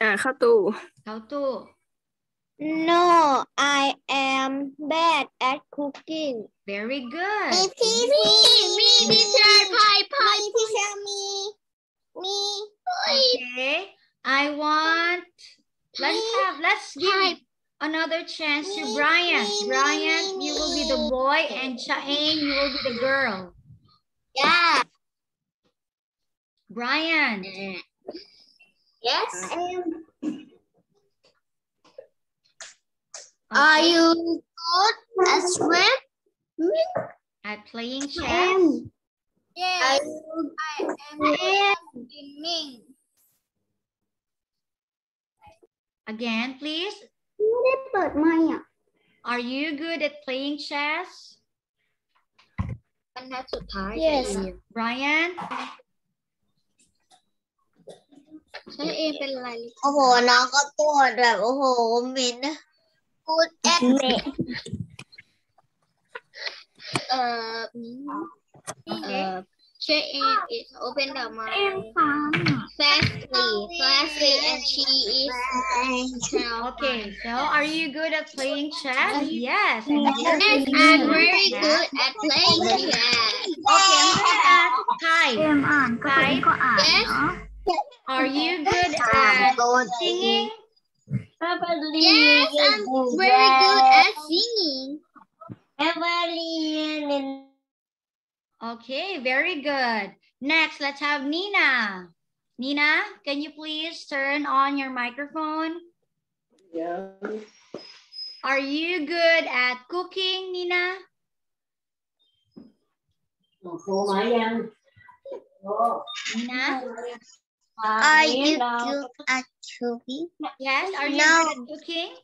อ่าเข้าตู้ เข้าตู้ No I am bad at cooking very good พี่มีมีพี่ชายพายพายพี่ชายมีมี okay I want let's have let's give another chance to Brian Brian you will be the boy and Chaen you will be the girl yeah Brian Yes. I am. Are you good at swim? At playing chess? Yes, I, I am swimming. Again, please. Are you good at playing chess? Yes. Brian? ใช่เองเป็นไรโอ้โหน้องก็ตัวจแบบโอ้โหมิน Good at me เอ่อเอ่อช่วยเอง is open the mind fastly fastly and she is okay so are you good at playing chess yes I'm Yes, very I'm good very at good at playing chess. Okay, I'm gonna ask Kai. เอ็มอ่านก็ตัวเองก็อ่าน Yes. Are you good at singing? Probably. Yes, I'm very good at singing. Evelyn. Okay, very good. Next, let's have Nina. Nina, can you please turn on your microphone? Yes. Are you good at cooking, Nina? Oh, I am. Oh. Nina? Are you good at cooking? Yes, are you No. good at cooking?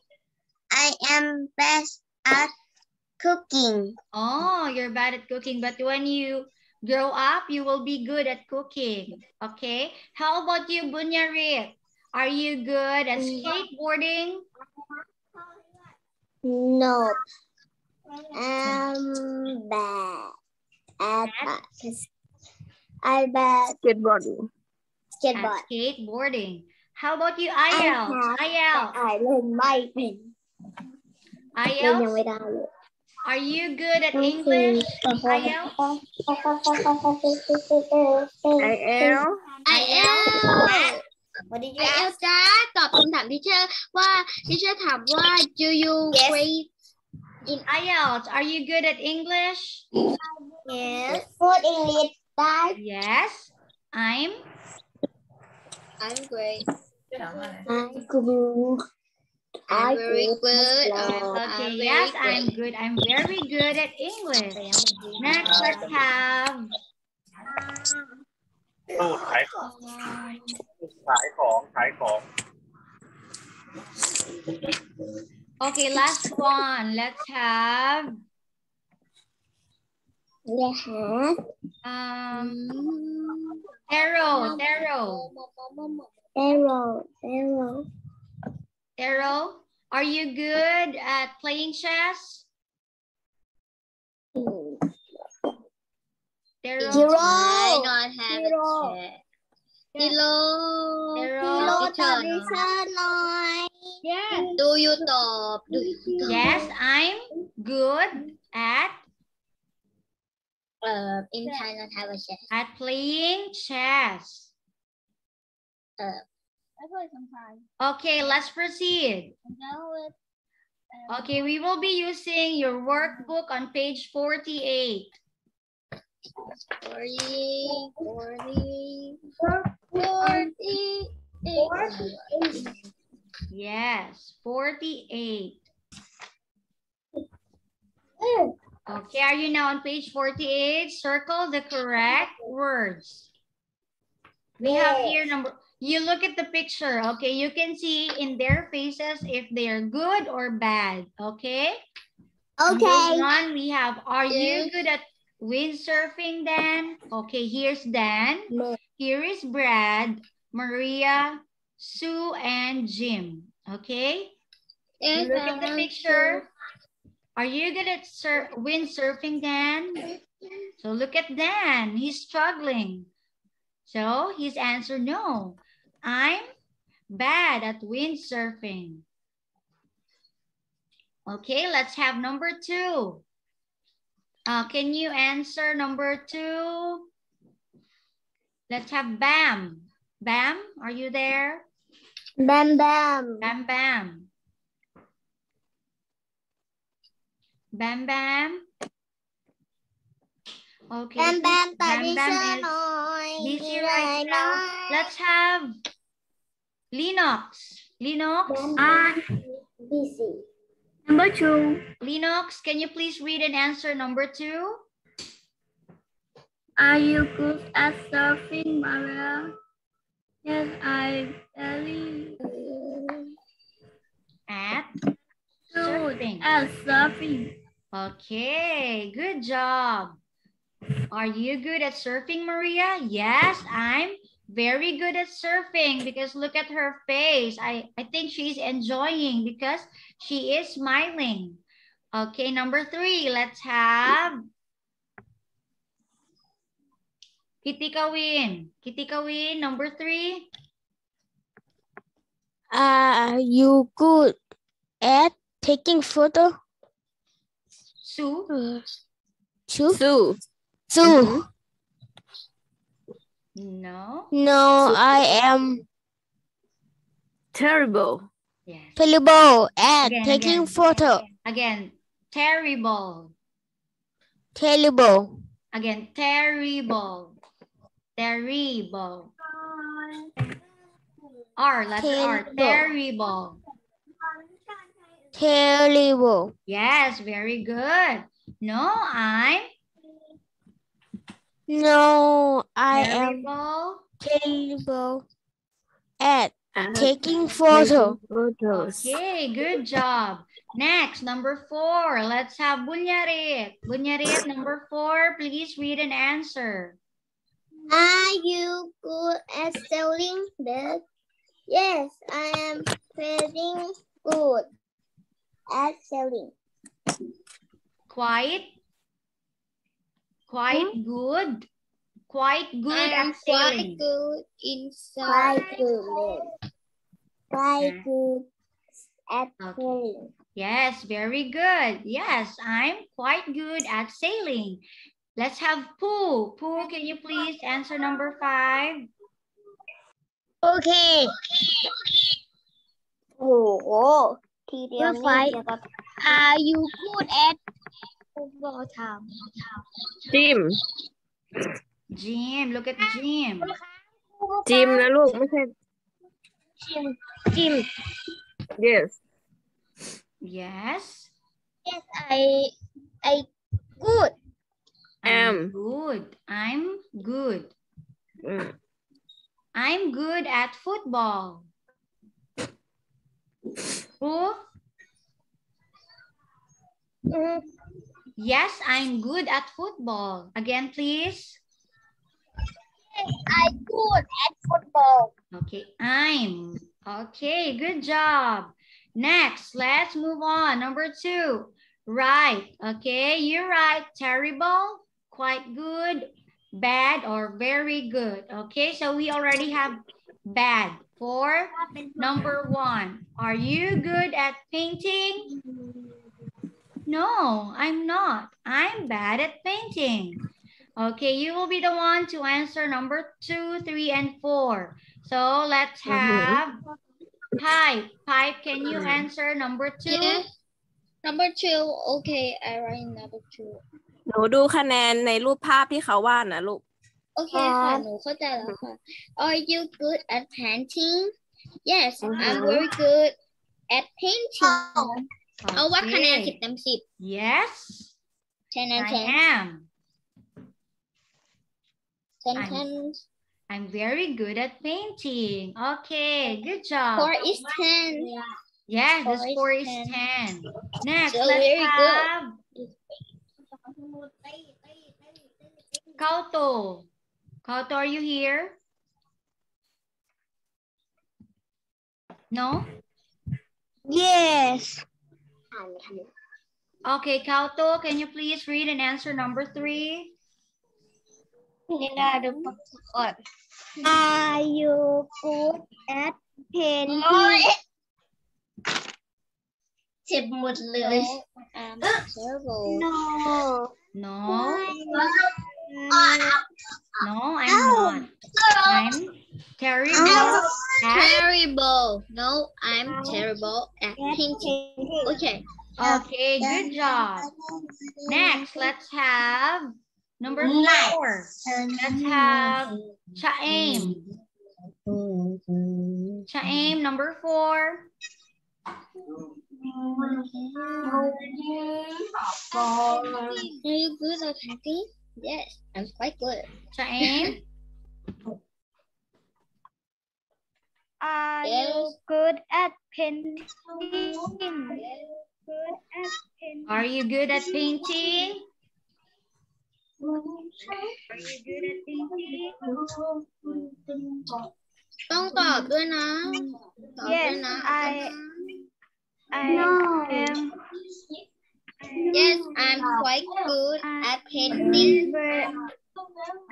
I am best at cooking. Oh, you're bad at cooking, but when you grow up, you will be good at cooking. Okay. How about you, Bunyarit? Are you good at mm. skateboarding? No. I'm bad at I bad เก็ตบอร์ด At skateboard. skateboarding. How about you, IELTS? have- IELTS. ไอเล่นไม่เป็นเล่นยัง IELTS. ไม่ได้เลย Are you good at English? IELTS. ไอเอล ไอเอลวันนี้ไอเอลจ้าตอบคำถามที่เชอร์ว่าที่เชอร์ถามว่า do you grade In IELTS, are you good at English? yes good English ได้ Yes. I'm. I'm great I'm good I'm very good Okay, yes, I'm good. I'm very good at English. Next, let's have ตู้ขายของขายของขายของ Okay, last one. Let's have Lahat. Um, tarot, tarot. Tarot, tarot. arrow. are you good at playing chess? Arrow, Zero. I don't have it yet. Hello. Hello, Yes. Do you top? Do you top? Yes, I'm good at uh, in chess. China, have a chess. At playing chess. Uh, I play sometimes. Okay, let's proceed. With, um, okay, we will be using your workbook on page 48. 40, 40, 48. Yes, 48. Okay, are you now on page 48? Circle the correct words. We have here number, you look at the picture, okay? You can see in their faces if they are good or bad, okay? Okay. one, we have, are you good at windsurfing, Dan? Okay, here's Dan. No. Here is Brad, Maria, Sue, and Jim, okay? Yes, Look at the picture. Are you good at sur windsurfing, Dan? So look at Dan. He's struggling. So his answer, no. I'm bad at windsurfing. Okay, let's have number two. Uh, can you answer number two? Let's have Bam. Bam, are you there? Bam bam. Bam Bam. Bam Bam. Okay. Bam bam Bam tadi Bam is sanoy. busy right now. Let's have Linux. Linux. Ah, busy. number two. Linux, can you please read and answer number two? Are you good at surfing, Maria? Yes, I very At good surfing. at surfing. Okay, good job. Are you good at surfing, Maria? Yes, I'm very good at surfing because look at her face. I, I think she's enjoying because she is smiling. Okay, number three, let's have Kitty Kawin. Kitty Kawin, number three. Are you good at taking photo? Sue. Sue? Sue. Sue. Mm-hmm. No. No, I am Terrible. Yes. terrible at Again, taking again. photo. Again, terrible. Terrible. Again, terrible. Terrible. R, letter R. Terrible. Terrible. Terrible. Yes, very good. No, I'm No, I am terrible. terrible at At taking photo. photos. Okay, good job. Next, number four. Let's have Bunyarit. Bunyarit, number four. Please read and answer. Are you good at selling beds? Yes, I am very good that selling. Quite, quite hmm? good. Quite good I'm. Quite good in selling. Quite good. Good at okay. sailing. Yes, very good. Yes, I'm quite good at sailing. Let's have Pooh. Pooh, can you please answer number five? Okay. okay. Oh. ทีเดียวนี่เดียวกับ Are you good at football time? Jim Jim, look at Jim. จิมนะลูกไม่ใช่ Jim. Jim. yes Yes, Yes, I I good. I'm Am. good. I'm good. อืม I'm good at football. Mm, Yes, I'm good at football. Again, please. I good at football. Okay, I'm. Okay, good job. Next, let's move on. Number two, right. Okay, you're right. Terrible, quite good, bad, or very good. Okay, so we already have bad for number one. Are you good at painting? No, I'm not. I'm bad at painting. Okay, you will be the one to answer number two, three, and four. So let's have Pipe. Pipe, can you answer number two? Yes. Number two. Okay, I write number two. หนูดูคะแนนในรูปภาพที่เขาวาดนะลูก โอเคค่ะ หนูเข้าใจแล้วค่ะ Are you good at painting? Yes, I'm very good at painting. เอาวัดคะแนน Okay. สิบเต็มสิบ Yes, เทนเท I น am. เทนเทน I'm very good at painting. Okay, good job. four is ten Yeah, the Four is score is 10. 10. Next, So let's very good. have Kauto. Koto, are you here? No? Yes. Okay, Kauto, can you please read and answer number three? Pinadupakot. Ayukot at penny. Tip. No. No. no. No, I'm not. I'm terrible at terrible no I'm terrible at painting okay Okay, good job. Next, let's have number four. Let's have Chaim. Chaim, number four. are you good at painting yes I'm quite good Chaim. Are Yes. you good at painting? Good at painting. Are you good at painting? Are you good at painting? ต้องตอบด้วยนะ ตอบด้วย Yes, นะ I- I No. am. Yes, I'm quite good at painting.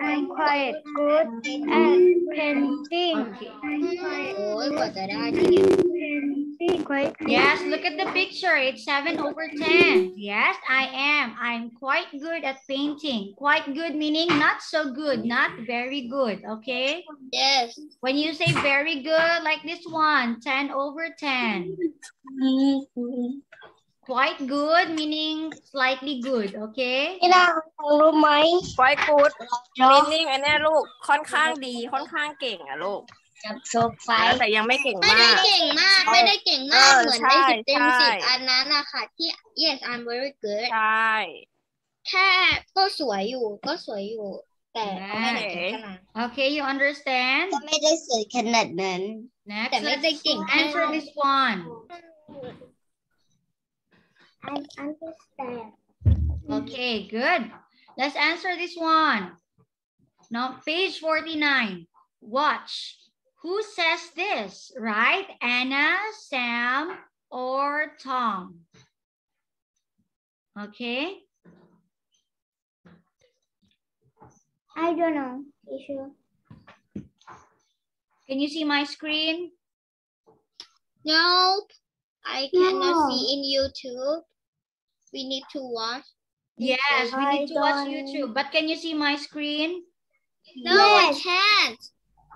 I'm quite good at painting. Yes, look at the picture. It's 7 over 10. Yes, I am. I'm quite good at painting. Quite good meaning not so good, not very good, okay? Yes. When you say very good, like this one, 10 over 10. Quite good meaning slightly good. Okay? พี่ดาวรู้ไหมไว้กูดมินนิ่งอันเนี้ยลูกค่อนข้างดีค่อนข้างเก่งอะลูกกับโซฟาแต่ยังไม่เก่งไม่มาได้กเก่งมาก ไม่ได้เก่งมากเออเหมือนใช่ได้สิบเต็มสิบใช่อันนั้นนะคะที่ yes I'm very good ใช่ แค่ก็สวยอยู่ ก็สวยอยู่ แต่ไม่ได้เก่งขนาด Okay, you understand? ไม่ได้สวยขนาดนั้น Next, แต่ไม่ได้ let's เก่งแค่ answer this one. I understand. Okay, good. Let's answer this one. Now, page 49. Watch. Who says this, right? Anna, Sam, or Tom? Okay. I don't know. You sure? Can you see my screen? Nope I cannot No. see in YouTube we need to watch Yes, we need I to watch don't- YouTube. But can you see my screen? no Yes. I can't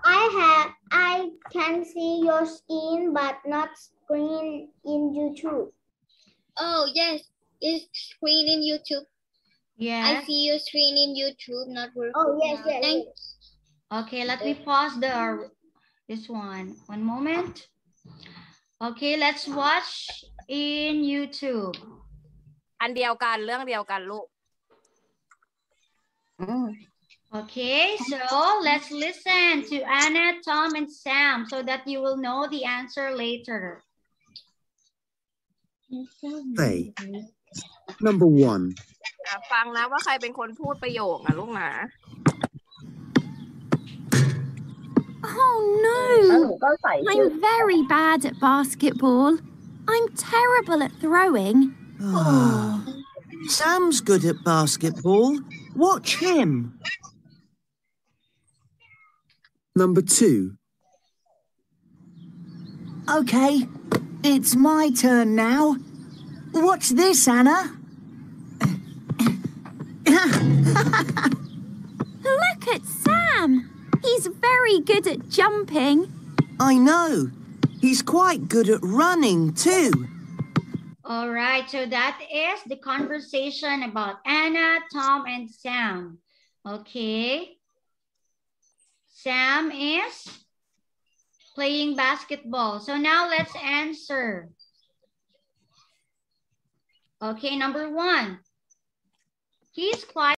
I have. I can see your screen, but not screen in YouTube. oh yes it's screen in YouTube Yeah. I see your screen in YouTube not working Oh yes, now. yes. Thank yes. Okay, let me pause the this one. One moment. Okay, let's watch in YouTube. อันเดียวกันเรื่องเดียวกันลูก Okay, so let's listen to Anna, Tom, and Sam so that you will know the answer later. Say. Number one. อ่ะฟังนะว่าใครเป็นคนพูดประโยคนะลูกนะ Oh no! I'm very bad at basketball. I'm terrible at throwing. Ah. Sam's good at basketball. Watch him. Number two. Okay, it's my turn now. What's this, Anna? Look at Sam! He's very good at jumping. I know. He's quite good at running too. All right, so that is the conversation about Anna, Tom, and Sam. Okay. Sam is playing basketball. So now let's answer. Okay, number one. He's quite